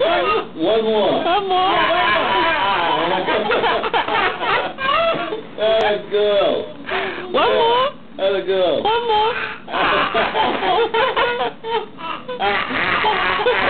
One more. One more. a girl. One more. That's a girl. One more.